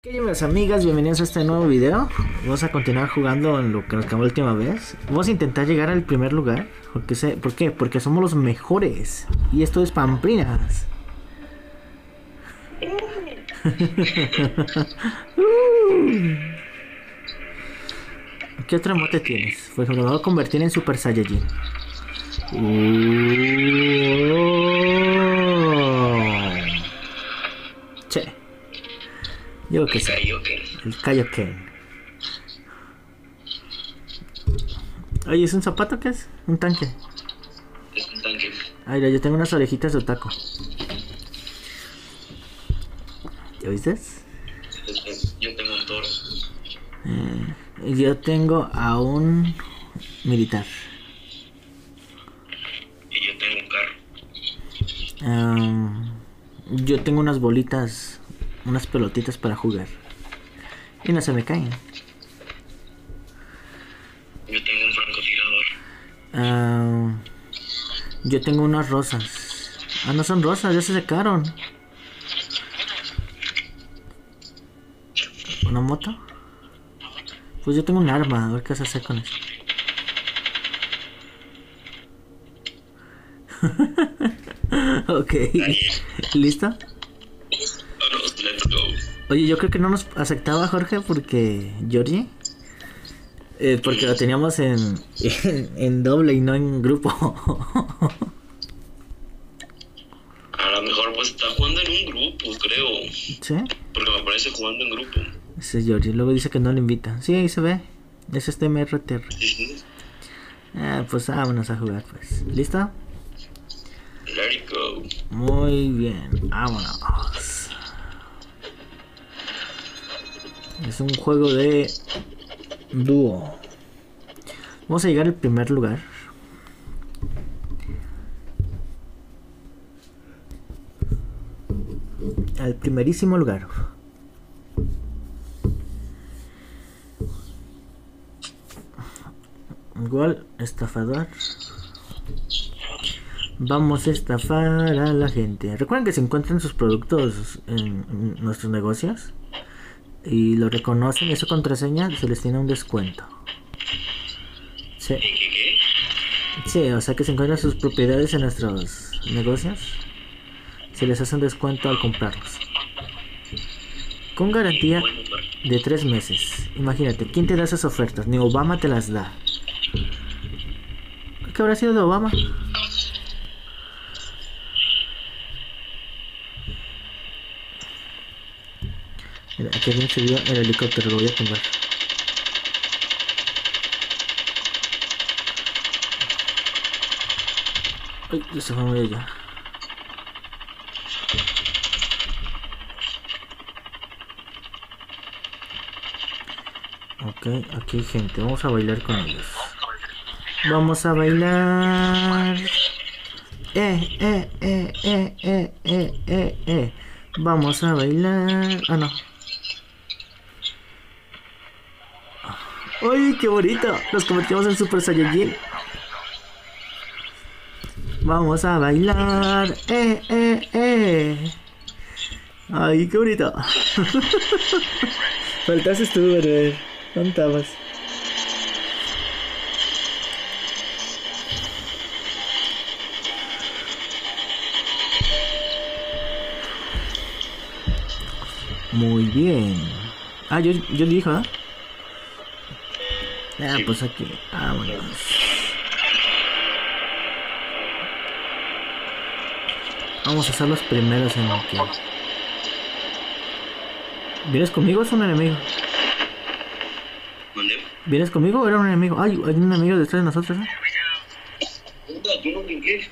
Queridas amigas, bienvenidos a este nuevo video. Vamos a continuar jugando en lo que nos quedó la última vez. Vamos a intentar llegar al primer lugar. Porque sé, ¿Por qué? Porque somos los mejores. Y esto es Pamplinas. ¿Qué otro mote tienes? Por ejemplo, me voy a convertir en Super Saiyajin. Che. Yo que sé. Kaioken. El Kaioken. Oye, ¿es un zapato qué es? Un tanque. Es un tanque. Ay, mira, yo tengo unas orejitas de otaku. ¿Ya viste? Yo tengo un toro. Eh, yo tengo a un militar. Y yo tengo un carro. Ah, yo tengo unas bolitas, unas pelotitas para jugar. Y no se me caen. Yo tengo un francotirador. Ah, yo tengo unas rosas. Ah, no son rosas, ya se secaron. ¿Una moto? Pues yo tengo un arma, a ver qué se hace con eso. ok, ¿listo? Oye, yo creo que no nos aceptaba Jorge porque. Georgie. Eh, porque lo teníamos en, en, en doble y no en grupo. A lo mejor pues está jugando en un grupo, creo. ¿Sí? Porque me parece jugando en grupo. Ese es Georgie. Luego dice que no lo invita. Sí, ahí se ve. Es este MRTR. Sí. Ah, pues vámonos a jugar, pues. ¿Listo? Let it go. Muy bien. Vámonos. Es un juego de dúo. Vamos a llegar al primer lugar. Al primerísimo lugar. Igual, estafador. Vamos a estafar a la gente. Recuerden que se encuentran sus productos en, nuestros negocios y lo reconocen y su contraseña se les tiene un descuento. Sí, sí, o sea que se encuentran sus propiedades en nuestros negocios. Se les hace un descuento al comprarlos. Con garantía de tres meses. Imagínate, ¿quién te da esas ofertas? Ni Obama te las da. ¿Qué habrá sido de Obama? Alguien subió el helicóptero, lo voy a tumbar. Ay, ya se fue muy allá. Ok, aquí gente, vamos a bailar con ellos. Vamos a bailar. Eh, eh, eh, eh, eh, eh, eh, eh. Vamos a bailar. Ah, no. ¡Uy, qué bonito! Nos convertimos en Super Saiyajin. Vamos a bailar. Eh, eh, eh. ¡Ay, qué bonito! Faltaste tú, bebé. ¿Dónde? Muy bien. Ah, yo, yo dijo, ¿ah? Ah, pues aquí. Vámonos. Vamos a ser los primeros en lo que. ¿Vienes conmigo o es un enemigo? ¿Vienes conmigo o era un enemigo? Ay, hay un enemigo detrás de nosotros, ¿eh? Yo no brinqué.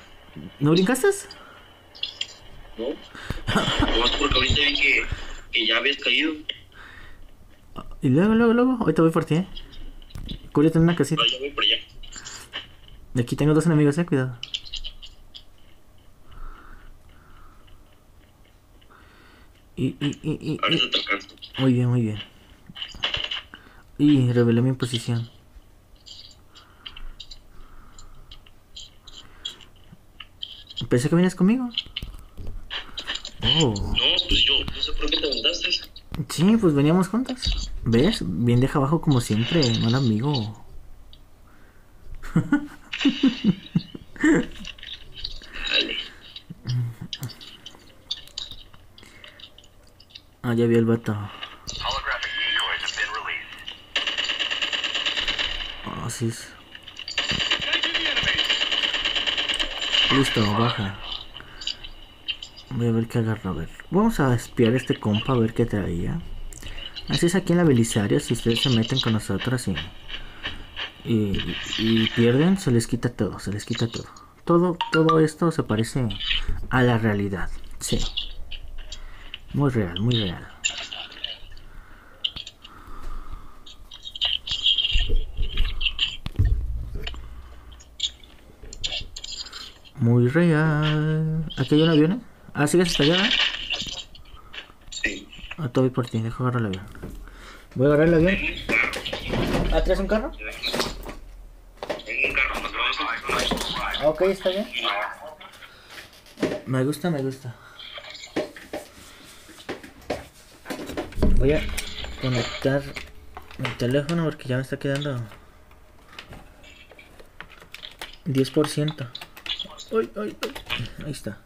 ¿No brincaste? ¿No? Nomás porque ahorita vi que, que ya habías caído. Y luego, luego, luego. Ahorita voy por ti, ¿eh? Cúbrete en una casita. No, ya voy por allá. Aquí tengo dos enemigos, eh. Cuidado. Y, y, y, y, y-. Muy bien, muy bien. Y revelé mi posición. Pensé que venías conmigo. Oh. No, pues yo, no sé por qué te aventaste. Sí, pues veníamos juntos. ¿Ves? Bien deja abajo como siempre, mal amigo. Dale. Ah, ya vi el vato. Ah, sí. Listo, baja. Voy a ver qué agarra, a ver. Vamos a espiar a este compa a ver qué traía. Así es aquí en la Belisario, si ustedes se meten con nosotros y, y, y pierden, se les quita todo, se les quita todo. Todo, todo esto se parece a la realidad. Sí. Muy real, muy real. Muy real. ¿Aquí hay un avión? eh? Ah, ¿sigues hasta allá? Todo voy por ti, dejo agarrar el avión. Voy a agarrar el avión. ¿Ah, traes un carro? Ok, está bien. Me gusta, me gusta. Voy a conectar mi teléfono porque ya me está quedando 10%. Ay, ay, ay. Ahí está.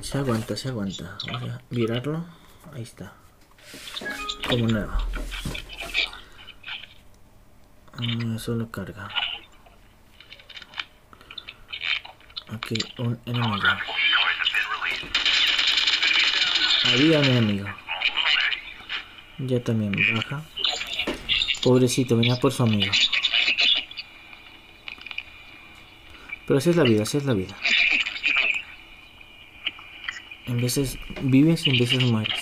Se aguanta, se aguanta. Vamos a virarlo. Ahí está. Como nuevo. Mm, Eso lo carga. Aquí un enemigo. Había un enemigo. Ya también baja. Pobrecito, venía por su amigo. Pero así es la vida, así es la vida. En veces vives y en veces mueres.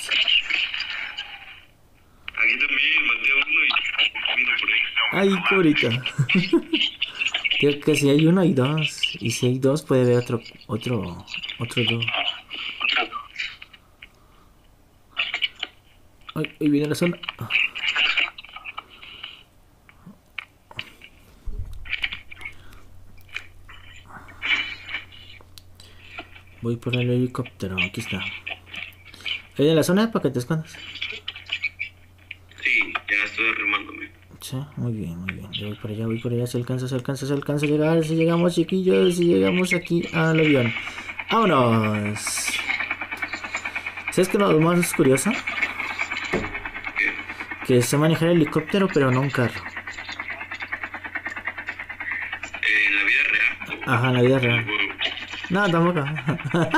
También maté a uno y vino por ahí. Ay, bonita. Creo que si hay uno hay dos. Y si hay dos puede haber otro, otro, otro dos. Ay, ahí viene la zona. Voy por el helicóptero, aquí está. ¿Hay en la zona para que te escondas? Sí, ya estoy muy bien, muy bien. Yo voy por allá, voy por allá. Se alcanza, se alcanza, se alcanza a llegar. Si llegamos, chiquillos, si llegamos aquí al avión. ¡Vámonos! ¿Sabes qué es lo más curioso? Que sé manejar helicóptero, pero no un carro. En la vida real. Ajá, en la vida real. No, tampoco.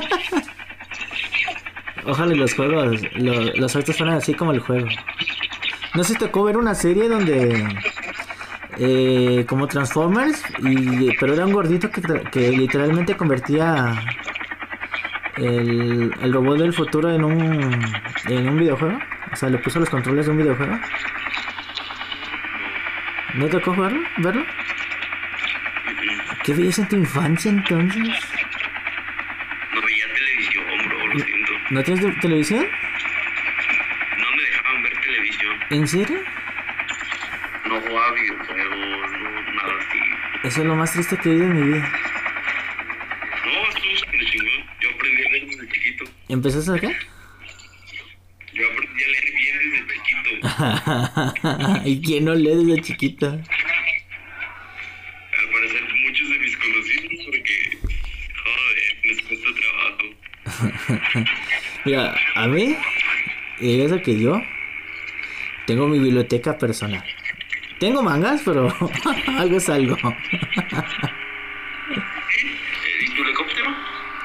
Ojalá los juegos, lo- los autos fueran así como el juego. No sé si te tocó ver una serie donde. eh, como Transformers, y, pero era un gordito que, que literalmente convertía el, el robot del futuro en un, en un videojuego. O sea, le puso los controles de un videojuego. ¿No tocó jugarlo? ¿Verlo? ¿Qué veías en tu infancia entonces? No veía televisión, bro, lo siento. ¿No tienes te- televisión? ¿En serio? No jugaba videojuegos, no, nada así. Eso es lo más triste que he oído en mi vida. No, estuvo súper chingón. Yo aprendí a leer desde chiquito. ¿Empezaste a qué? Yo aprendí a leer bien desde chiquito. ¿Y quién no lee desde chiquita? Al parecer muchos de mis conocidos porque, joder, les cuesta trabajo. Mira, a mí, y eso que yo tengo mi biblioteca personal. Tengo mangas, pero algo es algo. ¿Y tu helicóptero?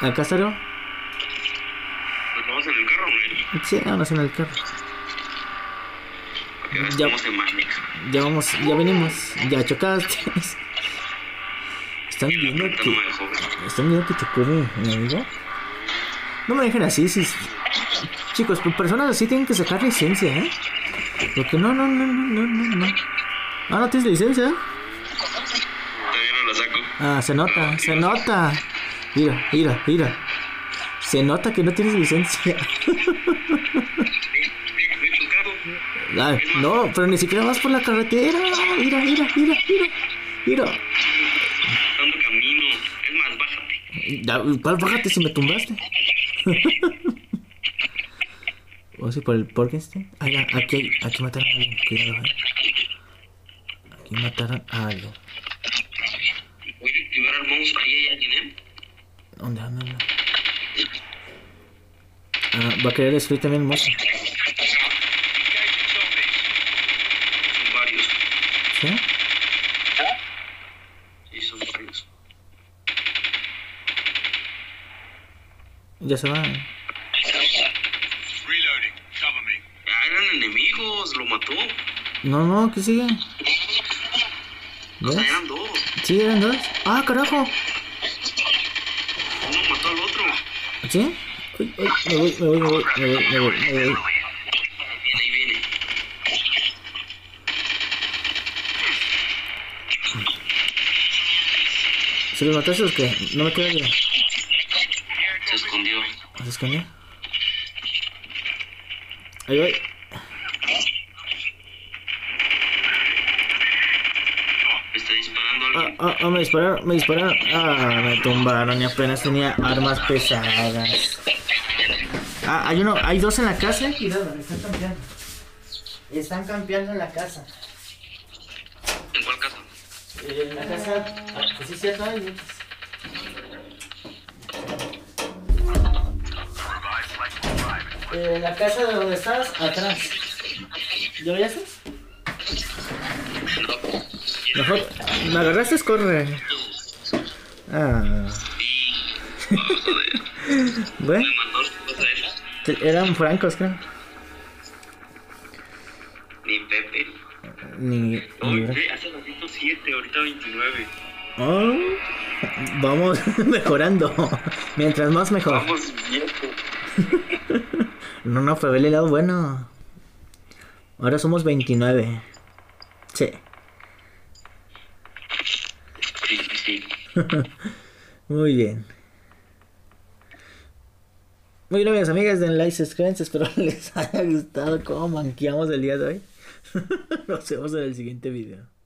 ¿Acá algo? ¿Nos vamos en el carro, no? Sí, vámonos en el carro. Ya. Ya vamos, ya venimos, ya chocaste. Están viendo que. ¿Están viendo que te ocurre, mi amigo? No me dejen así, si... Chicos, pues, personas así tienen que sacar licencia, ¿eh? Porque no, no, no, no, no, no, no. Ah, ¿no tienes licencia? Todavía no la saco. Ah, se nota, se nota. Mira, mira, mira. Se nota que no tienes licencia. Ay, no, pero ni siquiera vas por la carretera. Mira, mira, mira, mira. Mira. Dando camino. Es más, bájate. Ya, ¿Cuál bájate si me tumbaste? ir por el Porkenstein. Ah, ya, aquí, hay- aquí mataron a alguien. Cuidado, eh. Aquí mataron a alguien. Voy a activar al monstruo. Ahí hay alguien, ¿eh? ¿Dónde andan? Ah, va a querer destruir también el monstruo. ¿Sí? Sí, son varios. Ya se va. Reloading. Cover me. Ah, eran Lo mató. No, no, ¿qué sigue? O sea, eran dos. Sí, eran dos. ¡Ah, carajo! Uno mató al otro. ¿Sí? Uy, uy, me voy, me voy, me voy, me voy, me voy, me voy. Ahí viene, ahí viene. ¿Se los mataste o qué? No me queda bien. Se escondió. ¿Se escondió? Ahí voy. Me está disparando Ah, ah, ah, me dispararon, me dispararon. Ah, me tumbaron y apenas tenía armas pesadas. Ah, hay uno, hay dos en la casa. Cuidado, están campeando. Están campeando en la casa. ¿En cuál casa? Eh, En la casa, ah, pues sí, es cierto, hay muchos. Eh, En la casa de donde estás, atrás. ¿Ya lo haces? Mejor, me agarraste, corre. Ah, bueno, eran francos, creo. Ni Pepe. Ni, Hoy, hace ratito 7, ahorita 29. Oh, vamos mejorando. Mientras más mejor. Vamos viejo. No, no, fue el lado bueno. Ahora somos 29. Sí. Muy bien. Muy bien, amigas, amigas, den like, suscríbanse. Espero les haya gustado cómo manqueamos el día de hoy. Nos vemos en el siguiente video.